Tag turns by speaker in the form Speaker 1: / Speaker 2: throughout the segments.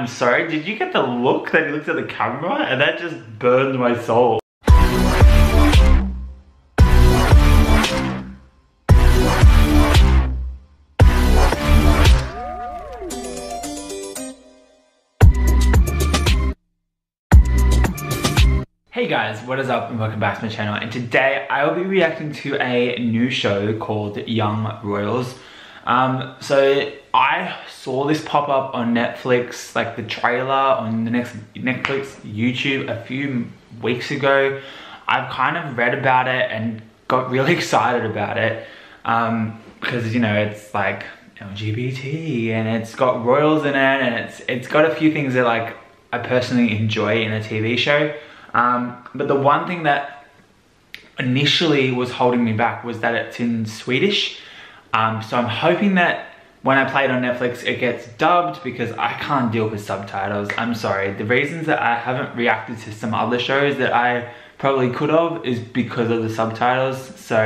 Speaker 1: I'm sorry, did you get the look that he looked at the camera? And that just burned my soul. Hey guys, what is up and welcome back to my channel and today I will be reacting to a new show called Young Royals. Um, so I saw this pop up on Netflix, like the trailer on the next Netflix YouTube a few weeks ago. I've kind of read about it and got really excited about it um, because you know it's like LGBT and it's got royals in it and it's it's got a few things that like I personally enjoy in a TV show. Um, but the one thing that initially was holding me back was that it's in Swedish. Um, so I'm hoping that when I play it on Netflix, it gets dubbed because I can't deal with subtitles. I'm sorry. The reasons that I haven't reacted to some other shows that I probably could have is because of the subtitles. So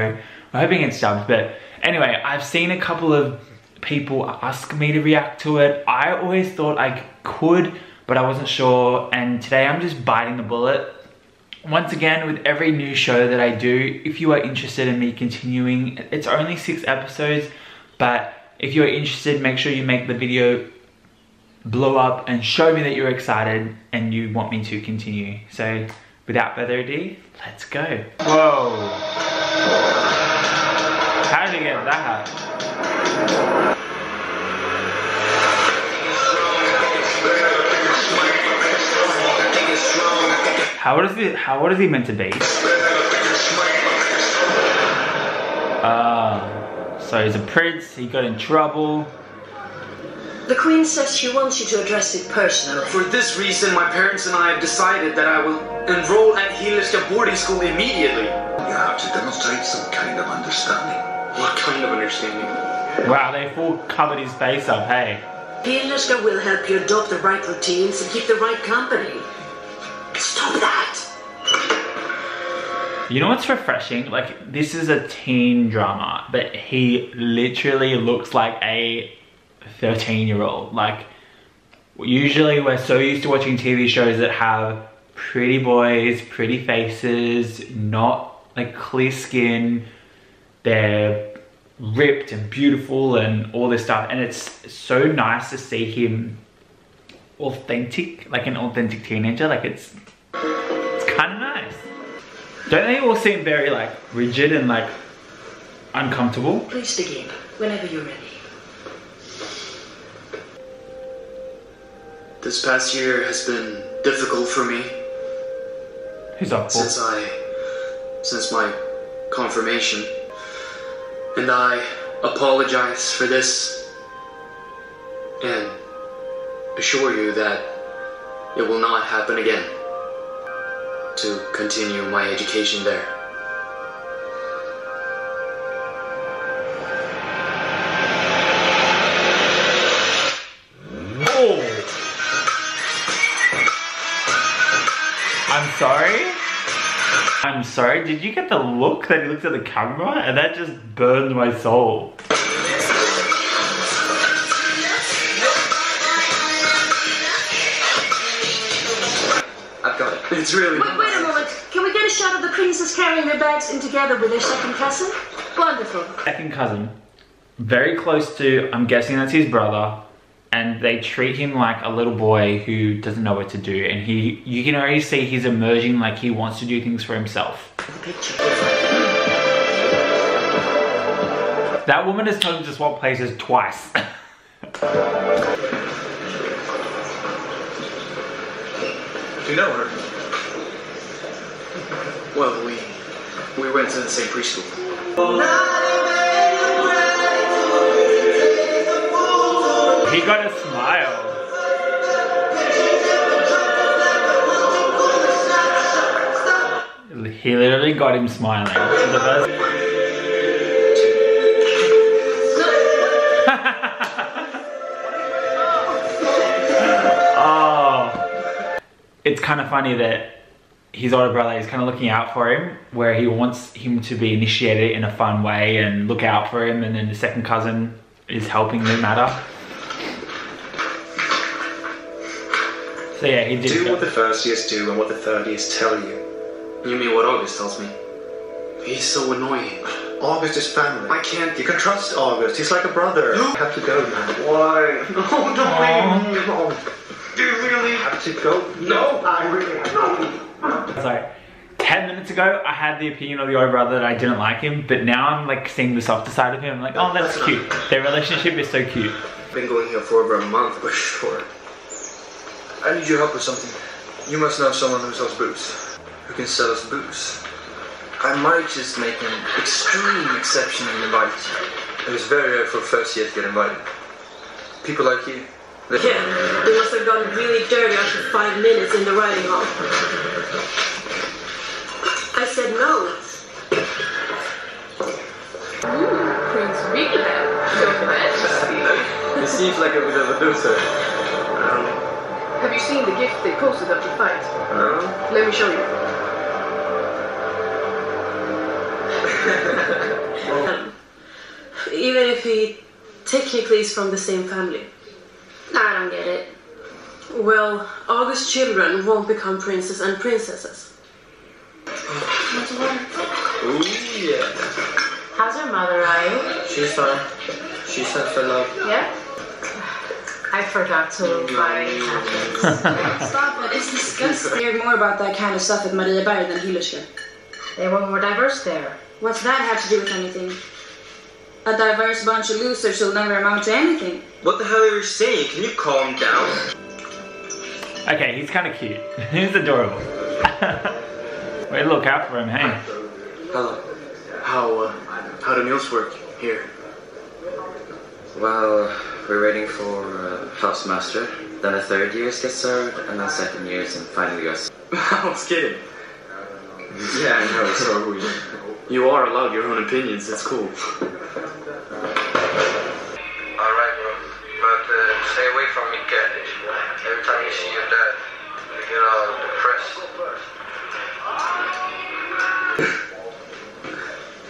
Speaker 1: I'm hoping it's dubbed. But anyway, I've seen a couple of people ask me to react to it. I always thought I could, but I wasn't sure. And today I'm just biting the bullet. Once again, with every new show that I do, if you are interested in me continuing, it's only six episodes, but if you're interested, make sure you make the video blow up and show me that you're excited and you want me to continue. So without further ado, let's go. Whoa. How did you get that? How old is he, how old is he meant to be? Ah. Uh, so he's a prince, he got in trouble.
Speaker 2: The Queen says she wants you to address it personally.
Speaker 3: For this reason, my parents and I have decided that I will enroll at Hillerska boarding school immediately.
Speaker 4: You have to demonstrate some kind of understanding.
Speaker 3: What kind of understanding?
Speaker 1: Wow, they've all covered his face up, hey.
Speaker 2: Hillerska will help you adopt the right routines and keep the right company. Stop that!
Speaker 1: You know what's refreshing? Like, this is a teen drama, but he literally looks like a 13 year old. Like, usually we're so used to watching TV shows that have pretty boys, pretty faces, not like clear skin. They're ripped and beautiful and all this stuff. And it's so nice to see him authentic, like an authentic teenager. Like, it's, it's kind of nice. Don't they all seem very like rigid and like uncomfortable?
Speaker 2: Please begin whenever you're ready.
Speaker 3: This past year has been difficult for me.
Speaker 1: Who's up for?
Speaker 3: Since I, since my confirmation, and I apologize for this, and assure you that it will not happen again to continue my education there.
Speaker 1: Oh. I'm sorry? I'm sorry, did you get the look that he looked at the camera? And that just burned my soul.
Speaker 3: It's really
Speaker 2: Wait, wait a moment. Can we get a shot of the princess carrying their bags in together with their second cousin? Wonderful.
Speaker 1: Second cousin, very close to, I'm guessing that's his brother, and they treat him like a little boy who doesn't know what to do. And he, you can already see he's emerging like he wants to do things for himself. That woman has told him to swap places twice.
Speaker 3: Do you know her? Well, we we went to the same preschool.
Speaker 1: he got a smile. He literally got him smiling. Oh, it's kind of funny that his older brother is kind of looking out for him, where he wants him to be initiated in a fun way and look out for him, and then the second cousin is helping the matter. So yeah, he did.
Speaker 5: Do what the first years do and what the third years tell you.
Speaker 3: You mean what August tells me? He's so annoying.
Speaker 5: August is family.
Speaker 3: I can't.
Speaker 5: You can trust August. He's like a brother.
Speaker 3: No.
Speaker 5: You have to go, man.
Speaker 3: Why? No, don't leave Do you really?
Speaker 5: Have to go.
Speaker 3: No, I really. No.
Speaker 1: Sorry. 10 minutes ago, I had the opinion of the older brother that I didn't like him, but now I'm like seeing the softer side of him. I'm like, oh, that's cute. Their relationship is so cute.
Speaker 3: Been going here for over a month, but sure. I need your help with something. You must know someone who sells booze. Who can sell us booze. I might just make an extreme exception and invite you. It was very rare for a first year to get invited. People like you. They
Speaker 2: Ken, they must have gotten really dirty after five minutes in the riding hall. I said no.
Speaker 6: Ooh, Prince Wilhelm. Your Majesty.
Speaker 3: It seems like a bit of a loser.
Speaker 6: Have you seen the gift they posted of the fight?
Speaker 3: No?
Speaker 6: Let me show you.
Speaker 2: Even if he technically is from the same family.
Speaker 6: I don't get it.
Speaker 2: Well, August children won't become princes and princesses.
Speaker 6: What's the word?
Speaker 3: Ooh, yeah.
Speaker 6: How's your mother, Ryan?
Speaker 3: She's fine. She sent for love.
Speaker 6: Yeah? I forgot to mm-hmm. buy happens.
Speaker 7: Stop it, it's disgusting. Hear more about that kind of stuff at Marieberg than Hillerska.
Speaker 6: They were more diverse there.
Speaker 7: What's that have to do with anything? A diverse bunch of losers who'll never amount to anything.
Speaker 3: What the hell are you saying? Can you calm down?
Speaker 1: Okay, he's kind of cute. he's adorable. Wait, look out for him, hey.
Speaker 3: Hello. How, uh, how do meals work here?
Speaker 8: Well, we're waiting for uh, housemaster. Then the third years get served, and then second years, and finally us.
Speaker 3: I was kidding.
Speaker 8: Yeah, I know. So are we.
Speaker 3: You are allowed your own opinions, it's cool.
Speaker 9: Alright, bro. But uh, stay away from me, kid. Every time you see your dad, you get all depressed.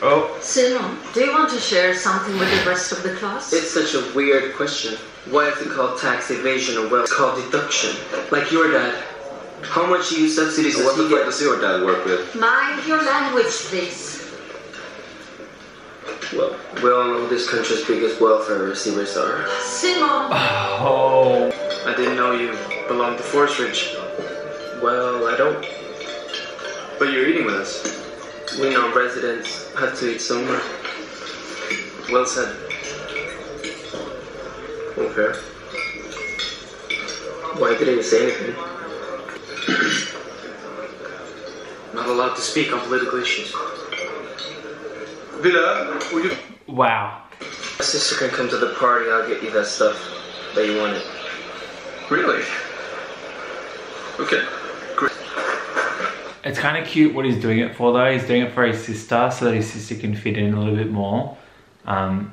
Speaker 1: Oh,
Speaker 10: Simon, do you want to share something with the rest of the class?
Speaker 11: It's such a weird question. Why is it called tax evasion or well, it's called deduction? Like your dad. How much EU subsidies does
Speaker 8: What the
Speaker 11: he
Speaker 8: fuck
Speaker 11: get?
Speaker 8: does your dad work with?
Speaker 10: Mind your language, please.
Speaker 11: Well, we all know this country's biggest welfare receivers are.
Speaker 10: Simon,
Speaker 1: oh.
Speaker 3: I didn't know you belonged to Forest Ridge.
Speaker 11: Well, I don't.
Speaker 3: But you're eating with us.
Speaker 11: We know residents have to eat somewhere.
Speaker 3: Well said.
Speaker 11: Okay. Why didn't you say anything?
Speaker 3: Not allowed to speak on political issues. Villa, will you...
Speaker 1: Wow.
Speaker 11: My sister can come to the party. I'll get you that stuff that you wanted.
Speaker 3: Really? Okay. Great.
Speaker 1: It's kind of cute what he's doing it for though. He's doing it for his sister so that his sister can fit in a little bit more. Um,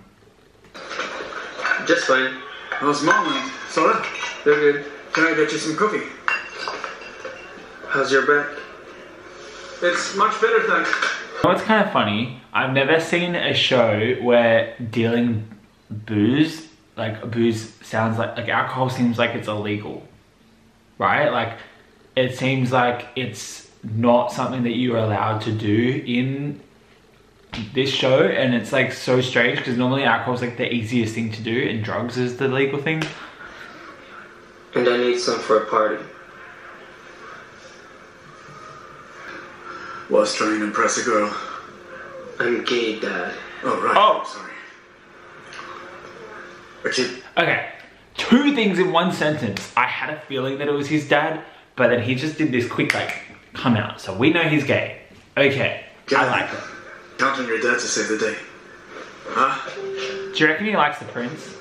Speaker 11: Just fine.
Speaker 3: How's mom and Sara?
Speaker 11: They're good.
Speaker 3: Can I get you some coffee?
Speaker 11: How's your back?
Speaker 3: It's much better, thanks.
Speaker 1: You know what's kind of funny? I've never seen a show where dealing booze, like booze sounds like, like alcohol seems like it's illegal, right? Like it seems like it's not something that you're allowed to do in this show and it's like so strange because normally alcohol is like the easiest thing to do and drugs is the legal thing.
Speaker 11: And I need some for a party.
Speaker 5: Was trying to impress a girl.
Speaker 11: I'm gay, Dad.
Speaker 5: Oh, right.
Speaker 1: Oh.
Speaker 5: Sorry. Okay.
Speaker 1: Okay, two things in one sentence. I had a feeling that it was his dad, but then he just did this quick like come out. So we know he's gay. Okay, I like it.
Speaker 5: Count on your dad to save the day. Huh?
Speaker 1: Do you reckon he likes the prince?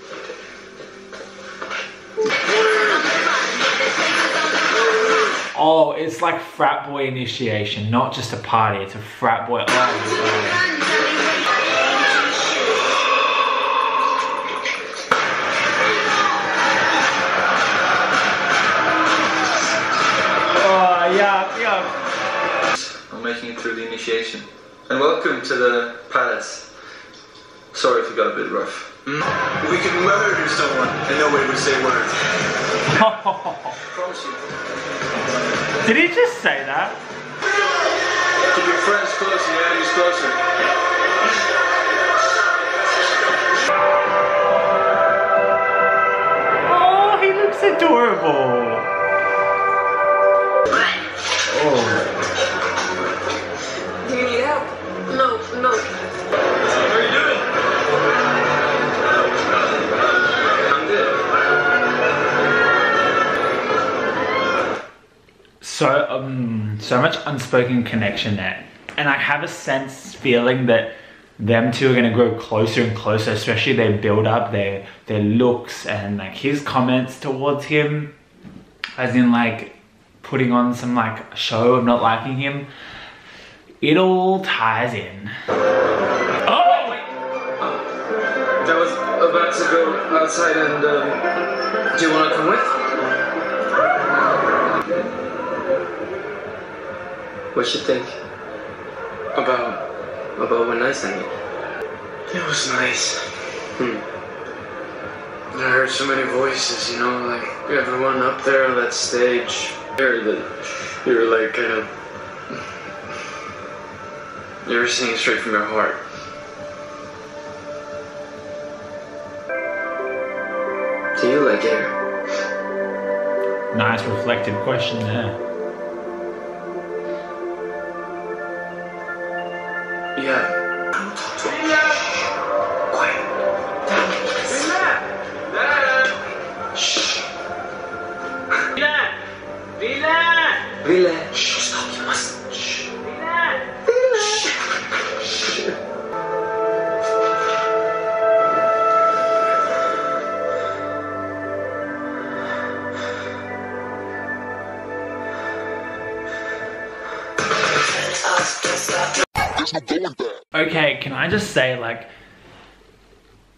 Speaker 1: Oh, it's like frat boy initiation, not just a party. It's a frat boy. Oh, my God. Oh, yeah, yeah.
Speaker 8: I'm making it through the initiation. And welcome to the palace. Sorry if it got a bit rough. Mm.
Speaker 5: We could murder someone and nobody would say a word.
Speaker 8: I promise you.
Speaker 1: Did he just say that?
Speaker 3: Keep your friends close and your enemies closer.
Speaker 1: Oh, he looks adorable. Um, so much unspoken connection there. And I have a sense feeling that them two are gonna grow closer and closer, especially their build up, their their looks and like his comments towards him, as in like putting on some like show of not liking him. It all ties in. Oh!
Speaker 3: I was about to go outside and, um, do you want to come with?
Speaker 11: What you think
Speaker 3: About.
Speaker 11: about when I sang it?
Speaker 3: It was nice.
Speaker 11: Hmm.
Speaker 3: I heard so many voices, you know, like everyone up there on that stage. Heard that you were like kind of. You were singing straight from your heart.
Speaker 11: Do you like air?
Speaker 1: Nice reflective question there.
Speaker 11: Relax. Shh, stop, you must.
Speaker 1: Okay, can I just say, like,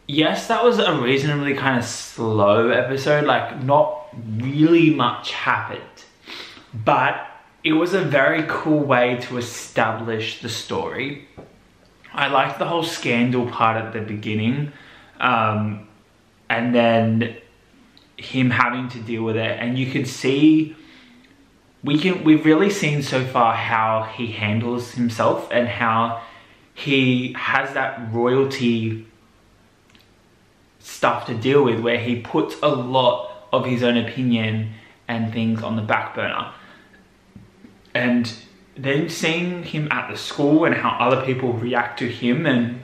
Speaker 1: yes, that was a reasonably kind of slow episode, like, not really much happened, but it was a very cool way to establish the story. I liked the whole scandal part at the beginning, um, and then him having to deal with it, and you could see we can we've really seen so far how he handles himself and how he has that royalty stuff to deal with where he puts a lot of his own opinion and things on the back burner. And then seeing him at the school and how other people react to him and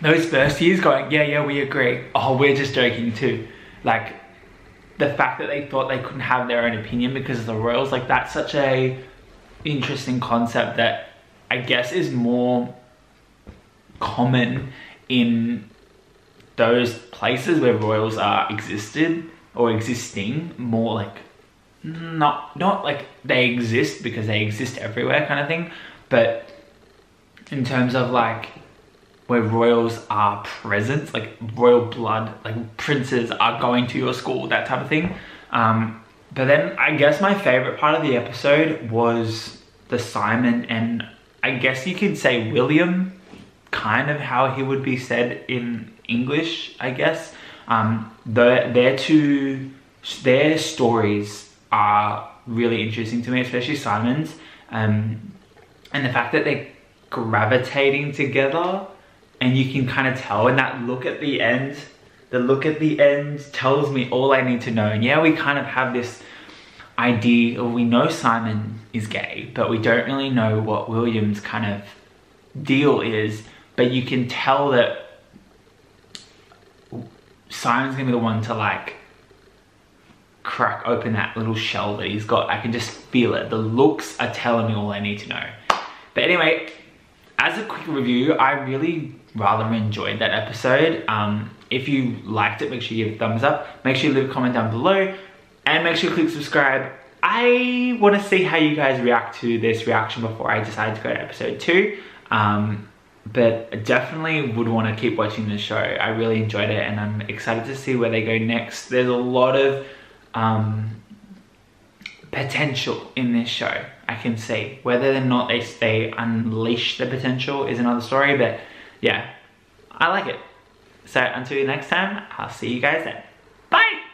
Speaker 1: those first years going, yeah, yeah, we agree. Oh, we're just joking too. Like the fact that they thought they couldn't have their own opinion because of the royals, like that's such a interesting concept that I guess is more common in those places where royals are existed or existing more like not not like they exist because they exist everywhere kind of thing but in terms of like where royals are present like royal blood like princes are going to your school that type of thing um but then i guess my favorite part of the episode was the simon and i guess you could say william kind of how he would be said in English, I guess. Um, the, their two, their stories are really interesting to me, especially Simon's. Um, and the fact that they're gravitating together and you can kind of tell and that look at the end, the look at the end tells me all I need to know. And yeah, we kind of have this idea, or we know Simon is gay, but we don't really know what William's kind of deal is but you can tell that Simon's gonna be the one to like crack open that little shell that he's got. I can just feel it. The looks are telling me all I need to know. But anyway, as a quick review, I really rather enjoyed that episode. Um, if you liked it, make sure you give it a thumbs up. Make sure you leave a comment down below and make sure you click subscribe. I want to see how you guys react to this reaction before I decide to go to episode two. Um, but I definitely would want to keep watching the show. I really enjoyed it and I'm excited to see where they go next. There's a lot of um, potential in this show, I can see. Whether or not they, they unleash the potential is another story, but yeah, I like it. So until next time, I'll see you guys then. Bye!